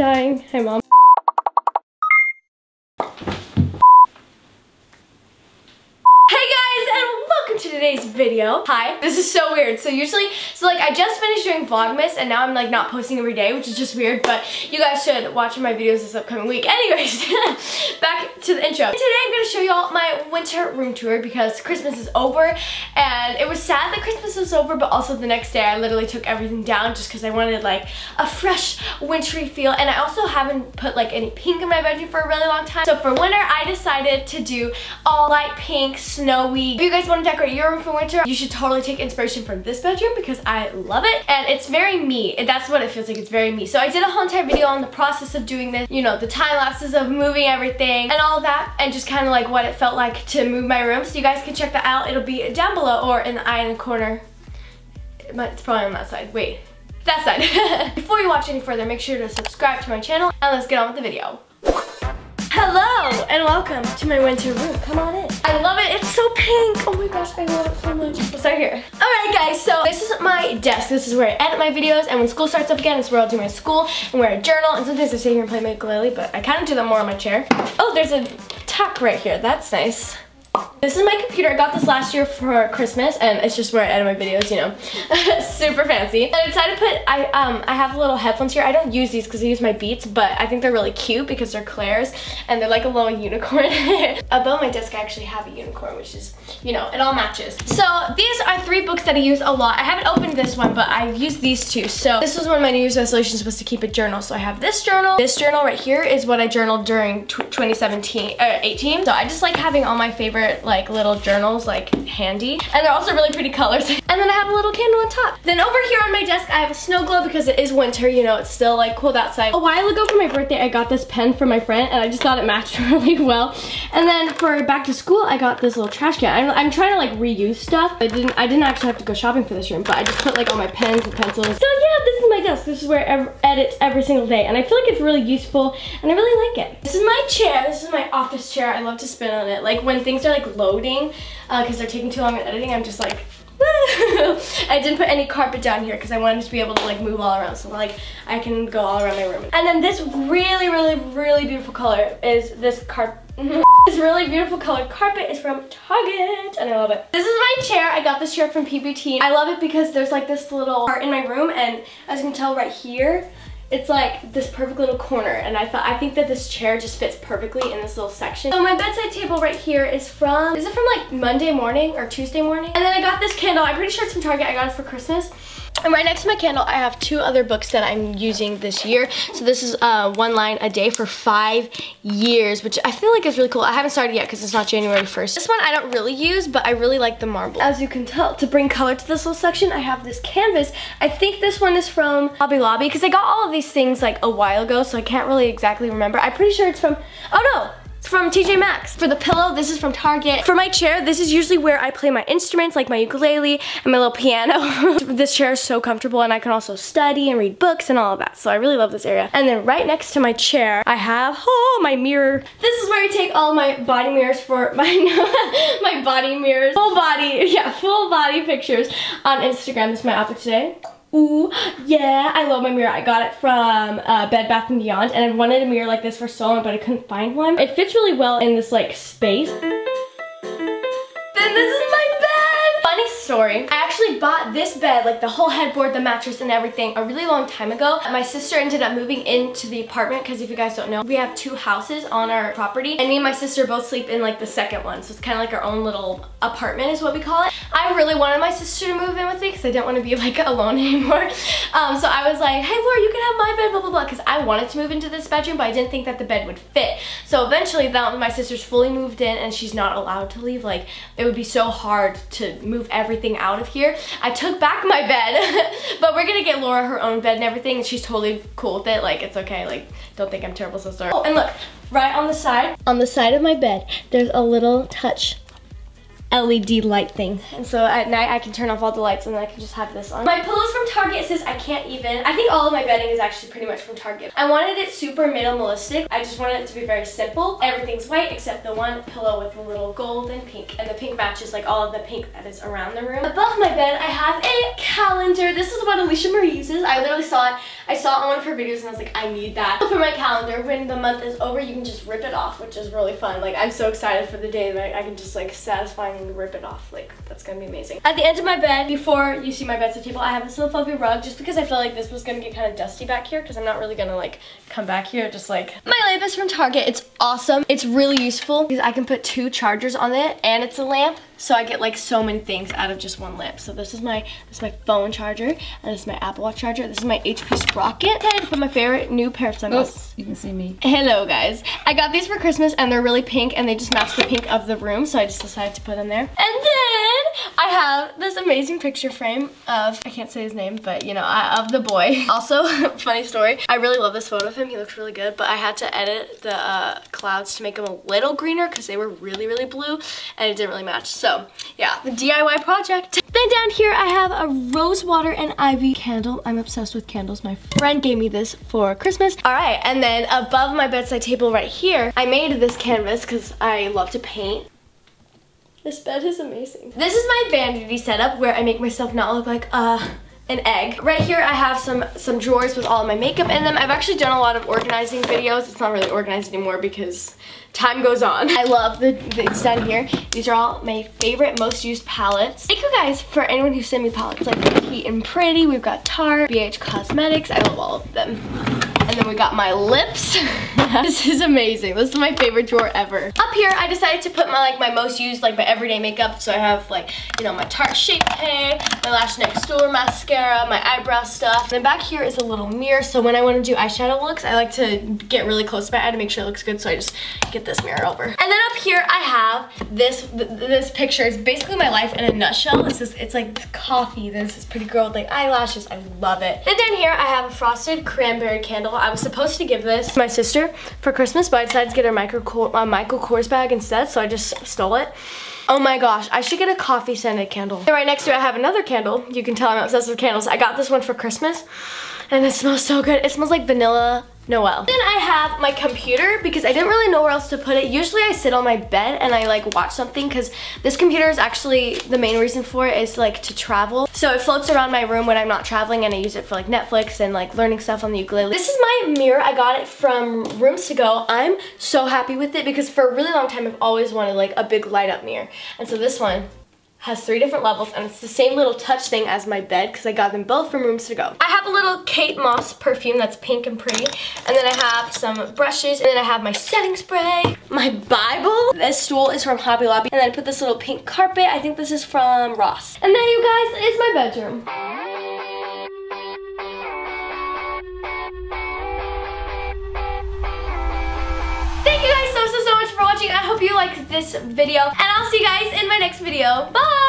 dying. Hi, mom. To today's video. Hi, this is so weird. So usually, so like I just finished doing Vlogmas and now I'm like not posting every day, which is just weird, but you guys should watch my videos this upcoming week. Anyways, back to the intro. Today I'm gonna show y'all my winter room tour because Christmas is over and it was sad that Christmas was over, but also the next day I literally took everything down just because I wanted like a fresh wintry feel and I also haven't put like any pink in my bedroom for a really long time. So for winter, I decided to do all light pink, snowy. If you guys want to decorate your room for winter, you should totally take inspiration from this bedroom because I love it. And it's very me. And That's what it feels like. It's very me. So I did a whole entire video on the process of doing this, you know, the time lapses of moving everything and all that and just kind of like what it felt like to move my room. So you guys can check that out. It'll be down below or in the eye in the corner. It's probably on that side. Wait, that side. Before you watch any further, make sure to subscribe to my channel and let's get on with the video. Hello and welcome to my winter room. Come on in. I love it. It's so pink. Oh my gosh, I love it so much. Let's start here. Alright guys, so this is my desk. This is where I edit my videos and when school starts up again, it's where I'll do my school and where I journal and sometimes I sit here and play my ukulele, but I kind of do that more on my chair. Oh, there's a tuck right here. That's nice. This is my computer. I got this last year for Christmas and it's just where I edit my videos, you know. Super fancy. And I decided to put, I um, I have little headphones here. I don't use these because I use my Beats, but I think they're really cute because they're Claire's and they're like a little unicorn. Above my desk I actually have a unicorn, which is, you know, it all matches. So these are three books that I use a lot. I haven't opened this one, but I've used these two. So this was one of my New Year's resolutions was to keep a journal. So I have this journal. This journal right here is what I journaled during 2017, uh, 18. So I just like having all my favorite like little journals like handy. And they're also really pretty colors. and then I have a little candle on top. Then over here on my desk, I have a snow globe because it is winter, you know, it's still like cold outside. A while ago for my birthday, I got this pen from my friend and I just thought it matched really well. And then for back to school, I got this little trash can. I'm, I'm trying to like reuse stuff. I didn't, I didn't actually have to go shopping for this room, but I just put like all my pens and pencils. So yeah, this is my desk. This is where I edit every single day. And I feel like it's really useful and I really like it. This is my chair. This is my office chair. I love to spin on it. Like when things are like loading, because uh, they're taking too long in editing, I'm just like, I didn't put any carpet down here because I wanted to be able to like move all around so like I can go all around my room. And then this really, really, really beautiful color is this carpet. this really beautiful colored carpet is from Target and I love it. This is my chair. I got this chair from PBT. I love it because there's like this little part in my room and as you can tell right here, it's like this perfect little corner and I thought I think that this chair just fits perfectly in this little section. So my bedside table right here is from, is it from like Monday morning or Tuesday morning? And then I got this candle, I'm pretty sure it's from Target, I got it for Christmas. And right next to my candle, I have two other books that I'm using this year. So this is uh, One Line a Day for five years, which I feel like is really cool. I haven't started yet because it's not January 1st. This one I don't really use, but I really like the marble. As you can tell, to bring color to this little section, I have this canvas. I think this one is from Hobby Lobby because I got all of these things like a while ago, so I can't really exactly remember. I'm pretty sure it's from, oh no, from TJ Maxx. For the pillow, this is from Target. For my chair, this is usually where I play my instruments, like my ukulele and my little piano. this chair is so comfortable and I can also study and read books and all of that. So I really love this area. And then right next to my chair, I have, oh, my mirror. This is where I take all my body mirrors for my, my body mirrors. Full body, yeah, full body pictures on Instagram. This is my outfit today. Ooh, yeah, I love my mirror. I got it from uh, Bed Bath & Beyond, and I've wanted a mirror like this for so long, but I couldn't find one. It fits really well in this, like, space. Story. I actually bought this bed, like the whole headboard, the mattress, and everything a really long time ago. My sister ended up moving into the apartment because if you guys don't know, we have two houses on our property and me and my sister both sleep in like the second one. So it's kind of like our own little apartment is what we call it. I really wanted my sister to move in with me because I didn't want to be like alone anymore. Um, so I was like, hey Laura, you can have my bed, blah, blah, blah, because I wanted to move into this bedroom, but I didn't think that the bed would fit. So eventually, now my sister's fully moved in and she's not allowed to leave, like it would be so hard to move everything out of here. I took back my bed, but we're gonna get Laura her own bed and everything, and she's totally cool with it. Like, it's okay. Like, don't think I'm terrible sister. Oh, and look, right on the side, on the side of my bed, there's a little touch LED light thing. And so at night I can turn off all the lights and then I can just have this on. My pillow's from Target. Says I can't even. I think all of my bedding is actually pretty much from Target. I wanted it super minimalistic. I just wanted it to be very simple. Everything's white except the one pillow with a little gold and pink. And the pink matches like all of the pink that is around the room. Above my bed I have a calendar. This is what Alisha Marie uses. I literally saw it. I saw it on one of her videos and I was like, I need that. For my calendar, when the month is over, you can just rip it off, which is really fun. Like I'm so excited for the day that I can just like satisfyingly rip it off. Like that's gonna be amazing. At the end of my bed, before you see my bedside table, I have this little fluffy rug just because I felt like this was gonna get kind of dusty back here because I'm not really gonna like come back here just like my lamp is from Target. It's awesome. It's really useful because I can put two chargers on it and it's a lamp so I get like so many things out of just one lamp. So this is my this is my phone charger, and this is my Apple Watch charger. This is my HP Sprocket. I put my favorite new pair of sunglasses. Oh, you can see me. Hello guys. I got these for Christmas and they're really pink and they just match the pink of the room. So I just decided to put them there. And then I have this amazing picture frame of, I can't say his name, but you know, of the boy. Also, funny story, I really love this photo of him. He looks really good, but I had to edit the uh, clouds to make them a little greener because they were really, really blue and it didn't really match. So so yeah, the DIY project. Then down here I have a rose water and ivy candle. I'm obsessed with candles. My friend gave me this for Christmas. All right, and then above my bedside table right here, I made this canvas because I love to paint. This bed is amazing. This is my vanity setup where I make myself not look like uh, an egg. Right here I have some, some drawers with all my makeup in them. I've actually done a lot of organizing videos. It's not really organized anymore because time goes on. I love the, the it's down here. These are all my favorite, most used palettes. Thank you guys for anyone who sent me palettes like Heat and Pretty. We've got Tarte, BH Cosmetics. I love all of them. And then we got my lips. this is amazing. This is my favorite drawer ever. Up here, I decided to put my like my most used, like my everyday makeup. So I have like, you know, my Tarte Shape Tape, my Lash Next Door mascara, my eyebrow stuff. And then back here is a little mirror. So when I want to do eyeshadow looks, I like to get really close to my eye to make sure it looks good. So I just get this mirror over. And then up here, I have this this picture. It's basically my life in a nutshell. This is, it's like coffee. This is pretty girl with like eyelashes. I love it. And then here, I have a frosted cranberry candle. I was supposed to give this to my sister for Christmas, but I decided to get Michael, uh, Michael Kors bag instead, so I just stole it. Oh my gosh, I should get a coffee scented candle. And right next to it, I have another candle. You can tell I'm obsessed with candles. I got this one for Christmas, and it smells so good. It smells like vanilla Noel. Then I have my computer because I didn't really know where else to put it. Usually I sit on my bed and I like watch something because this computer is actually the main reason for it is like to travel. So it floats around my room when I'm not traveling and I use it for like Netflix and like learning stuff on the ukulele. This is my mirror. I got it from Rooms To Go. I'm so happy with it because for a really long time I've always wanted like a big light up mirror. And so this one has three different levels and it's the same little touch thing as my bed because I got them both from Rooms To Go. I have a little Kate Moss perfume that's pink and pretty and then I have some brushes and then I have my setting spray, my Bible. This stool is from Hobby Lobby and then I put this little pink carpet. I think this is from Ross. And then you guys is my bedroom. Hope you liked this video and I'll see you guys in my next video. Bye!